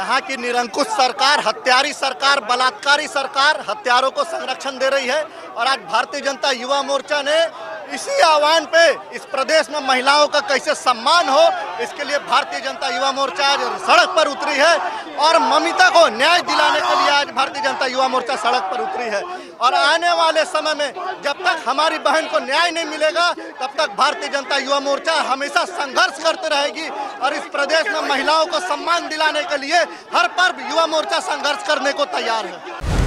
यहाँ की निरंकुश सरकार, हत्यारी सरकार, बलात्कारी सरकार हत्यारों को संरक्षण दे रही है और आज भारतीय जनता युवा मोर्चा ने इसी आह्वान पे इस प्रदेश में महिलाओं का कैसे सम्मान हो, इसके लिए भारतीय जनता युवा मोर्चा आज सड़क पर उतरी है और ममिता को न्याय दिलाने के जनता युवा मोर्चा सड़क पर उतरी है। और आने वाले समय में जब तक हमारी बहन को न्याय नहीं मिलेगा, तब तक भारतीय जनता युवा मोर्चा हमेशा संघर्ष करते रहेगी और इस प्रदेश में महिलाओं को सम्मान दिलाने के लिए हर पर्व युवा मोर्चा संघर्ष करने को तैयार है।